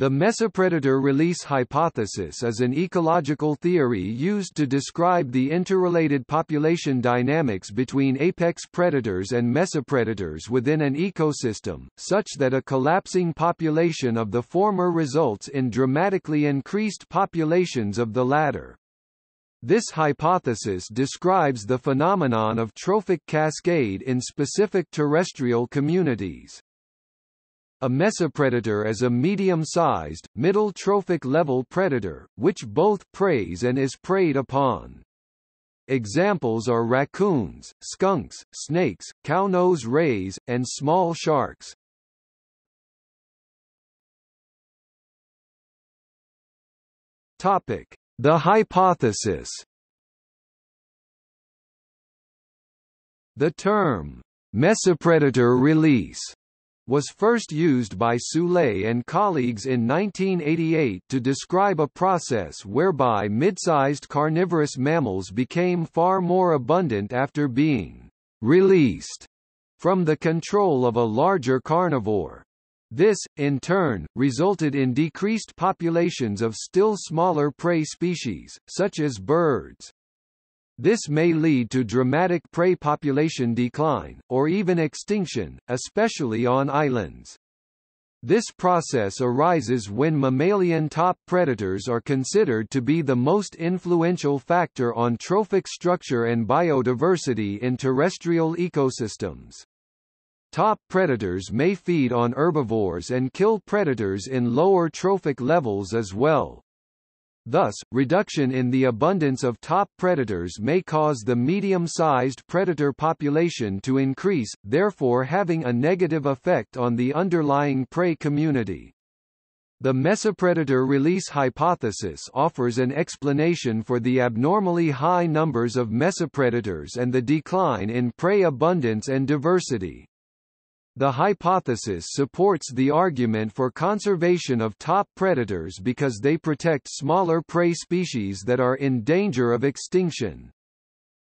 The mesopredator release hypothesis is an ecological theory used to describe the interrelated population dynamics between apex predators and mesopredators within an ecosystem, such that a collapsing population of the former results in dramatically increased populations of the latter. This hypothesis describes the phenomenon of trophic cascade in specific terrestrial communities. A mesopredator is a medium-sized, middle trophic level predator, which both preys and is preyed upon. Examples are raccoons, skunks, snakes, cow-nose rays, and small sharks. Topic: The hypothesis. The term mesopredator release was first used by Soule and colleagues in 1988 to describe a process whereby mid-sized carnivorous mammals became far more abundant after being released from the control of a larger carnivore. This, in turn, resulted in decreased populations of still smaller prey species, such as birds. This may lead to dramatic prey population decline, or even extinction, especially on islands. This process arises when mammalian top predators are considered to be the most influential factor on trophic structure and biodiversity in terrestrial ecosystems. Top predators may feed on herbivores and kill predators in lower trophic levels as well. Thus, reduction in the abundance of top predators may cause the medium-sized predator population to increase, therefore having a negative effect on the underlying prey community. The mesopredator release hypothesis offers an explanation for the abnormally high numbers of mesopredators and the decline in prey abundance and diversity. The hypothesis supports the argument for conservation of top predators because they protect smaller prey species that are in danger of extinction.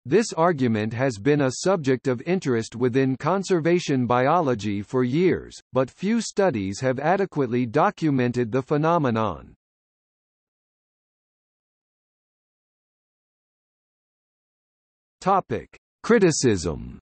This argument has been a subject of interest within conservation biology for years, but few studies have adequately documented the phenomenon. Topic: Criticism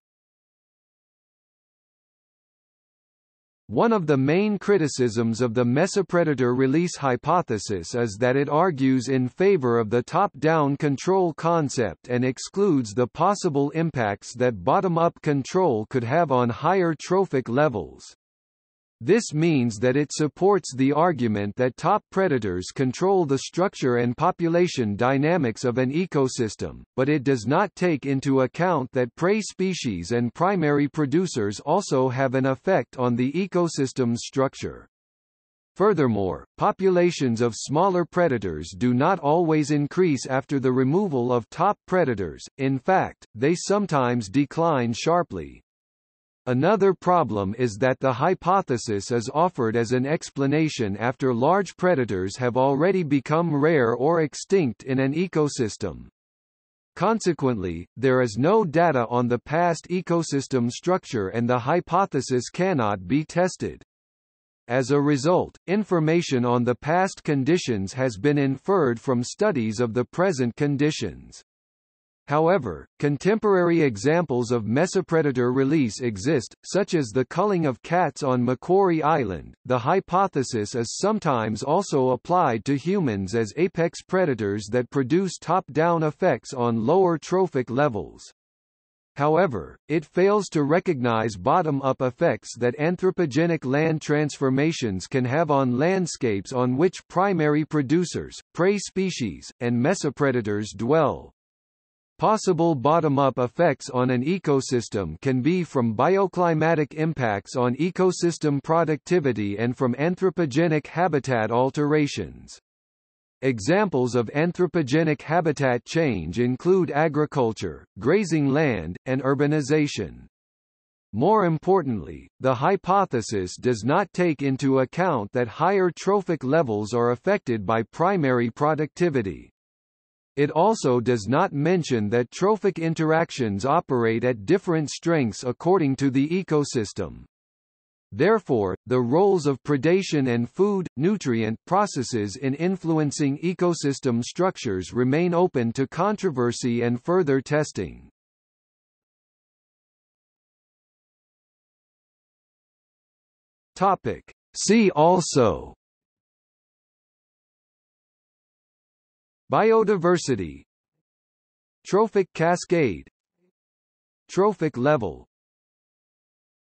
One of the main criticisms of the mesopredator release hypothesis is that it argues in favor of the top-down control concept and excludes the possible impacts that bottom-up control could have on higher trophic levels. This means that it supports the argument that top predators control the structure and population dynamics of an ecosystem, but it does not take into account that prey species and primary producers also have an effect on the ecosystem's structure. Furthermore, populations of smaller predators do not always increase after the removal of top predators, in fact, they sometimes decline sharply. Another problem is that the hypothesis is offered as an explanation after large predators have already become rare or extinct in an ecosystem. Consequently, there is no data on the past ecosystem structure and the hypothesis cannot be tested. As a result, information on the past conditions has been inferred from studies of the present conditions. However, contemporary examples of mesopredator release exist, such as the culling of cats on Macquarie Island. The hypothesis is sometimes also applied to humans as apex predators that produce top-down effects on lower trophic levels. However, it fails to recognize bottom-up effects that anthropogenic land transformations can have on landscapes on which primary producers, prey species, and mesopredators dwell. Possible bottom-up effects on an ecosystem can be from bioclimatic impacts on ecosystem productivity and from anthropogenic habitat alterations. Examples of anthropogenic habitat change include agriculture, grazing land, and urbanization. More importantly, the hypothesis does not take into account that higher trophic levels are affected by primary productivity. It also does not mention that trophic interactions operate at different strengths according to the ecosystem. Therefore, the roles of predation and food, nutrient processes in influencing ecosystem structures remain open to controversy and further testing. Topic. See also Biodiversity. Trophic cascade. Trophic level